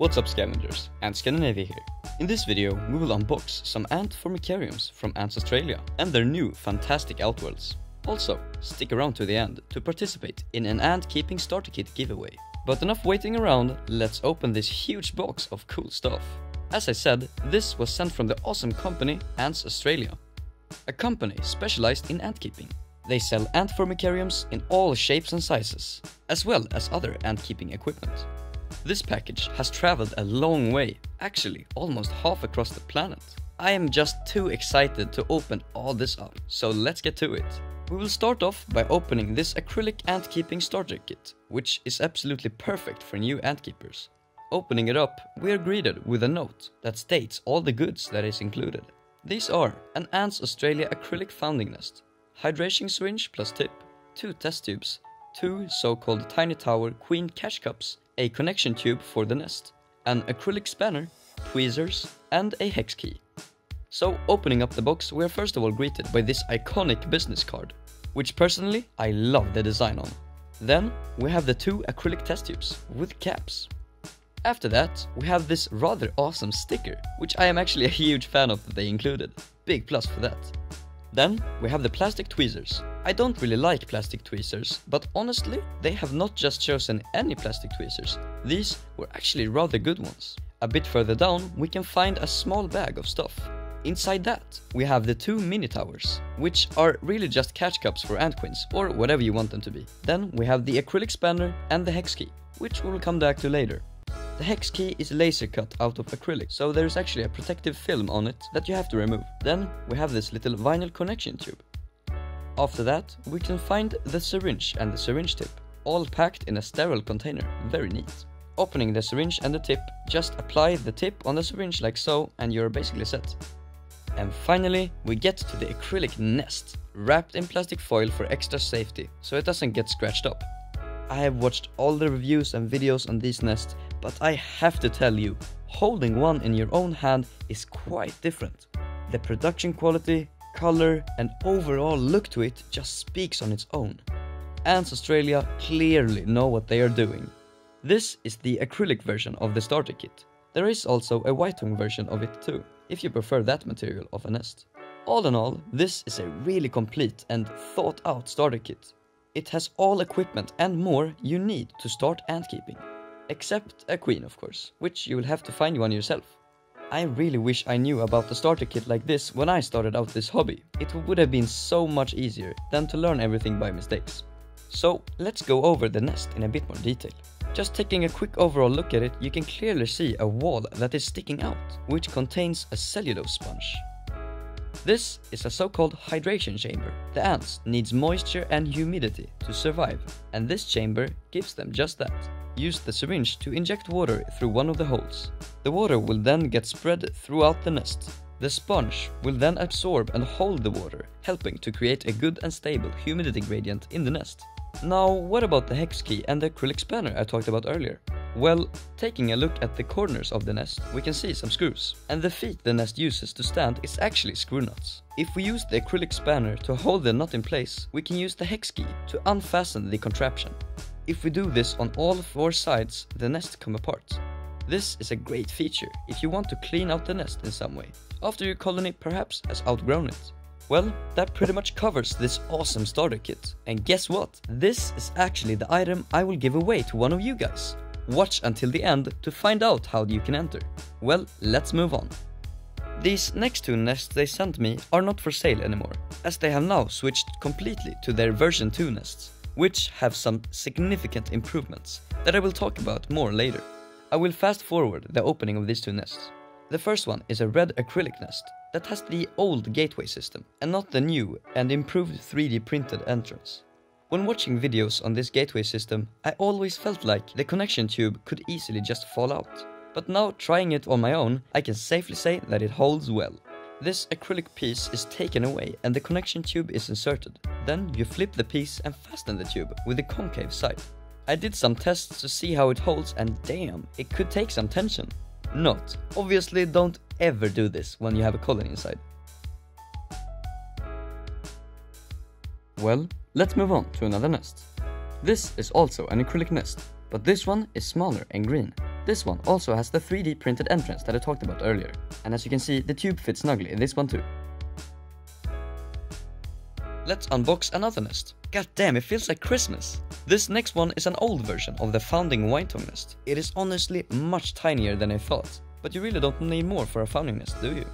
What's up scavengers, Ant Scandinavia here. In this video we will unbox some ant formicariums from Ants Australia and their new fantastic outworlds. Also, stick around to the end to participate in an ant keeping starter kit giveaway. But enough waiting around, let's open this huge box of cool stuff. As I said, this was sent from the awesome company Ants Australia. A company specialized in ant keeping. They sell ant formicariums in all shapes and sizes, as well as other ant keeping equipment. This package has traveled a long way, actually almost half across the planet. I am just too excited to open all this up, so let's get to it. We will start off by opening this acrylic ant keeping starter kit, which is absolutely perfect for new ant keepers. Opening it up, we are greeted with a note that states all the goods that is included. These are an Ants Australia acrylic founding nest, hydration syringe plus tip, two test tubes, two so-called tiny tower queen cache cups, a connection tube for the nest, an acrylic spanner, tweezers, and a hex key. So opening up the box, we are first of all greeted by this iconic business card, which personally I love the design on. Then we have the two acrylic test tubes with caps. After that, we have this rather awesome sticker, which I am actually a huge fan of that they included. Big plus for that. Then we have the plastic tweezers. I don't really like plastic tweezers, but honestly, they have not just chosen any plastic tweezers. These were actually rather good ones. A bit further down, we can find a small bag of stuff. Inside that, we have the two mini towers, which are really just catch cups for ant queens, or whatever you want them to be. Then we have the acrylic spanner and the hex key, which we will come back to later. The hex key is laser cut out of acrylic, so there is actually a protective film on it that you have to remove. Then we have this little vinyl connection tube. After that, we can find the syringe and the syringe tip, all packed in a sterile container, very neat. Opening the syringe and the tip, just apply the tip on the syringe like so and you're basically set. And finally, we get to the acrylic nest, wrapped in plastic foil for extra safety, so it doesn't get scratched up. I have watched all the reviews and videos on these nests but I have to tell you, holding one in your own hand is quite different. The production quality, color and overall look to it just speaks on its own. Ants Australia clearly know what they are doing. This is the acrylic version of the starter kit. There is also a Ytong version of it too, if you prefer that material of a nest. All in all, this is a really complete and thought out starter kit. It has all equipment and more you need to start ant keeping except a queen of course, which you will have to find one yourself. I really wish I knew about the starter kit like this when I started out this hobby. It would have been so much easier than to learn everything by mistakes. So let's go over the nest in a bit more detail. Just taking a quick overall look at it, you can clearly see a wall that is sticking out, which contains a cellulose sponge. This is a so-called hydration chamber. The ants needs moisture and humidity to survive, and this chamber gives them just that. Use the syringe to inject water through one of the holes. The water will then get spread throughout the nest. The sponge will then absorb and hold the water, helping to create a good and stable humidity gradient in the nest. Now, what about the hex key and the acrylic spanner I talked about earlier? Well, taking a look at the corners of the nest, we can see some screws. And the feet the nest uses to stand is actually screw nuts. If we use the acrylic spanner to hold the nut in place, we can use the hex key to unfasten the contraption. If we do this on all four sides, the nest come apart. This is a great feature if you want to clean out the nest in some way, after your colony perhaps has outgrown it. Well, that pretty much covers this awesome starter kit. And guess what? This is actually the item I will give away to one of you guys. Watch until the end to find out how you can enter. Well, let's move on. These next two nests they sent me are not for sale anymore, as they have now switched completely to their version 2 nests which have some significant improvements that I will talk about more later. I will fast forward the opening of these two nests. The first one is a red acrylic nest that has the old gateway system and not the new and improved 3D printed entrance. When watching videos on this gateway system, I always felt like the connection tube could easily just fall out. But now trying it on my own, I can safely say that it holds well. This acrylic piece is taken away and the connection tube is inserted. Then you flip the piece and fasten the tube with the concave side. I did some tests to see how it holds and damn, it could take some tension. Note, obviously don't ever do this when you have a colony inside. Well, let's move on to another nest. This is also an acrylic nest, but this one is smaller and green. This one also has the 3D printed entrance that I talked about earlier, and as you can see, the tube fits snugly in this one too. Let's unbox another nest. God damn, it feels like Christmas! This next one is an old version of the founding Ytong nest. It is honestly much tinier than I thought, but you really don't need more for a founding nest, do you?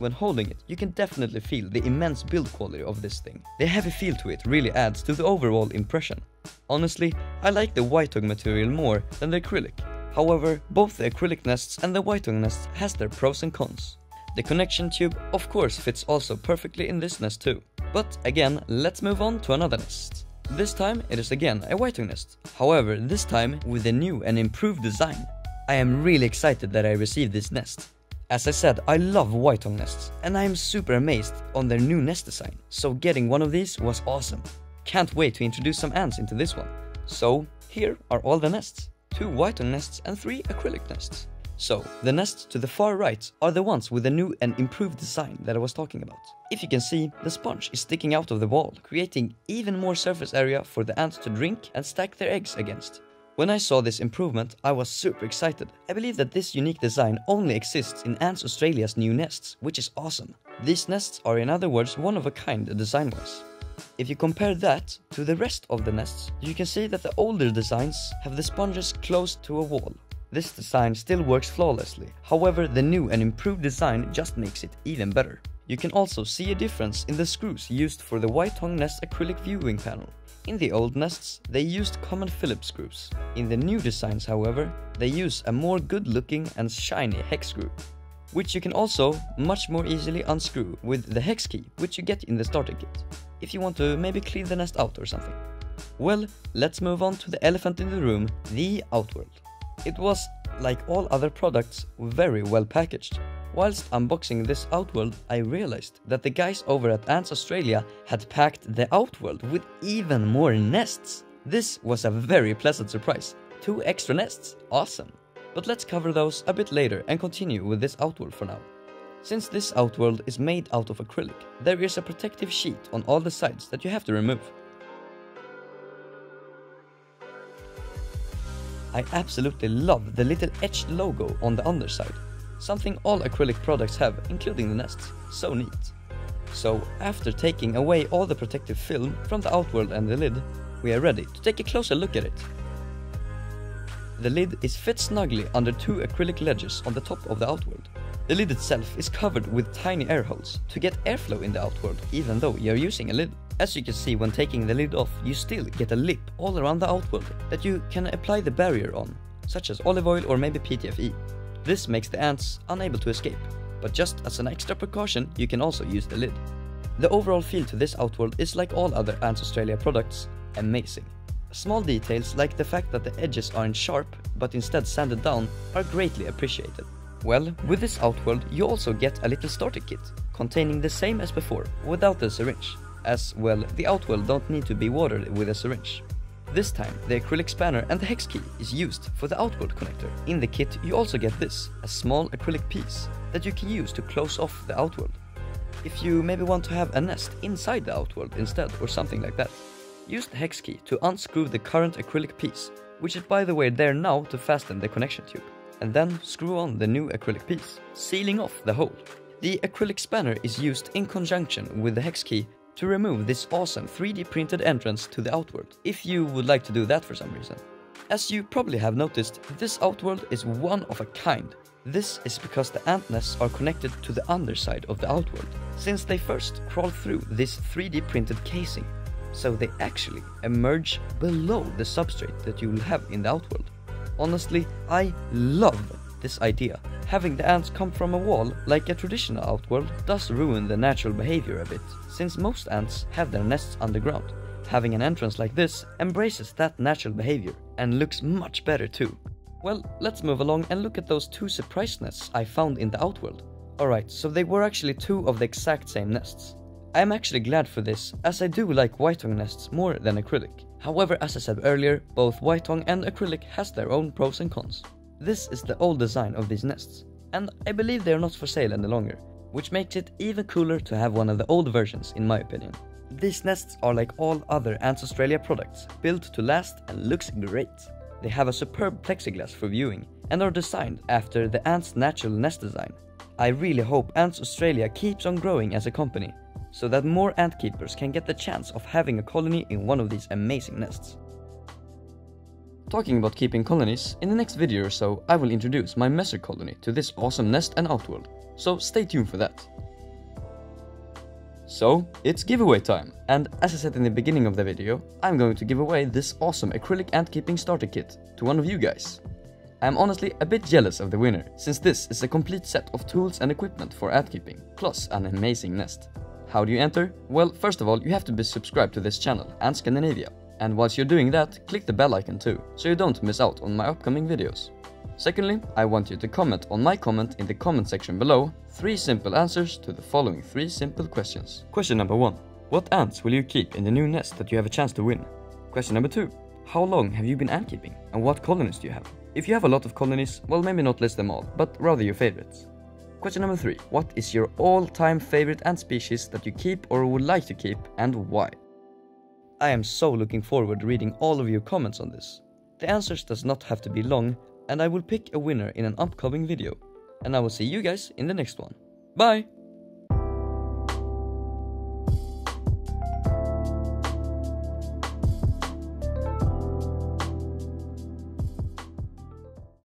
When holding it, you can definitely feel the immense build quality of this thing. The heavy feel to it really adds to the overall impression. Honestly, I like the Ytong material more than the acrylic. However, both the acrylic nests and the Ytong nests has their pros and cons. The connection tube of course fits also perfectly in this nest too. But again, let's move on to another nest. This time it is again a Ytong nest, however this time with a new and improved design. I am really excited that I received this nest. As I said, I love Ytong nests, and I am super amazed on their new nest design, so getting one of these was awesome. Can't wait to introduce some ants into this one. So, here are all the nests. Two Ytong nests and three acrylic nests. So, the nests to the far right are the ones with the new and improved design that I was talking about. If you can see, the sponge is sticking out of the wall, creating even more surface area for the ants to drink and stack their eggs against. When I saw this improvement, I was super excited. I believe that this unique design only exists in Ants Australia's new nests, which is awesome. These nests are in other words one of a kind design-wise. If you compare that to the rest of the nests, you can see that the older designs have the sponges close to a wall. This design still works flawlessly, however the new and improved design just makes it even better. You can also see a difference in the screws used for the Ytong Nest acrylic viewing panel. In the old nests, they used common Phillips screws. In the new designs, however, they use a more good-looking and shiny hex screw, which you can also much more easily unscrew with the hex key, which you get in the starter kit, if you want to maybe clean the nest out or something. Well, let's move on to the elephant in the room, the Outworld. It was, like all other products, very well packaged. Whilst unboxing this Outworld, I realized that the guys over at Ants Australia had packed the Outworld with even more nests. This was a very pleasant surprise. Two extra nests, awesome. But let's cover those a bit later and continue with this Outworld for now. Since this Outworld is made out of acrylic, there is a protective sheet on all the sides that you have to remove. I absolutely love the little etched logo on the underside something all acrylic products have, including the nests. So neat. So, after taking away all the protective film from the outworld and the lid, we are ready to take a closer look at it. The lid is fit snugly under two acrylic ledges on the top of the outworld. The lid itself is covered with tiny air holes to get airflow in the outworld even though you're using a lid. As you can see when taking the lid off, you still get a lip all around the outworld that you can apply the barrier on, such as olive oil or maybe PTFE. This makes the ants unable to escape, but just as an extra precaution you can also use the lid. The overall feel to this Outworld is like all other Ants Australia products, amazing. Small details like the fact that the edges aren't sharp but instead sanded down are greatly appreciated. Well, with this Outworld you also get a little starter kit, containing the same as before, without the syringe, as well the Outworld don't need to be watered with a syringe. This time, the acrylic spanner and the hex key is used for the outworld connector. In the kit, you also get this, a small acrylic piece that you can use to close off the outworld. If you maybe want to have a nest inside the outworld instead or something like that, use the hex key to unscrew the current acrylic piece, which is by the way there now to fasten the connection tube, and then screw on the new acrylic piece, sealing off the hole. The acrylic spanner is used in conjunction with the hex key to remove this awesome 3D printed entrance to the Outworld, if you would like to do that for some reason. As you probably have noticed, this Outworld is one of a kind. This is because the ant nests are connected to the underside of the Outworld, since they first crawl through this 3D printed casing, so they actually emerge below the substrate that you will have in the Outworld. Honestly, I love this idea. Having the ants come from a wall, like a traditional outworld, does ruin the natural behavior a bit, since most ants have their nests underground. Having an entrance like this embraces that natural behavior, and looks much better too. Well, let's move along and look at those two surprise nests I found in the outworld. Alright, so they were actually two of the exact same nests. I am actually glad for this, as I do like Ytong nests more than acrylic. However, as I said earlier, both Ytong and acrylic has their own pros and cons. This is the old design of these nests, and I believe they are not for sale any longer, which makes it even cooler to have one of the old versions in my opinion. These nests are like all other Ants Australia products, built to last and looks great. They have a superb plexiglass for viewing and are designed after the ant's natural nest design. I really hope Ants Australia keeps on growing as a company so that more ant keepers can get the chance of having a colony in one of these amazing nests. Talking about keeping colonies, in the next video or so I will introduce my Messor colony to this awesome nest and outworld, so stay tuned for that. So, it's giveaway time, and as I said in the beginning of the video, I'm going to give away this awesome acrylic ant keeping starter kit to one of you guys. I'm honestly a bit jealous of the winner, since this is a complete set of tools and equipment for ant keeping, plus an amazing nest. How do you enter? Well, first of all, you have to be subscribed to this channel, Ants Scandinavia. And whilst you're doing that, click the bell icon too, so you don't miss out on my upcoming videos. Secondly, I want you to comment on my comment in the comment section below three simple answers to the following three simple questions. Question number one. What ants will you keep in the new nest that you have a chance to win? Question number two. How long have you been ant keeping and what colonies do you have? If you have a lot of colonies, well maybe not list them all, but rather your favorites. Question number three. What is your all-time favorite ant species that you keep or would like to keep and why? I am so looking forward to reading all of your comments on this. The answers does not have to be long and I will pick a winner in an upcoming video. And I will see you guys in the next one. Bye!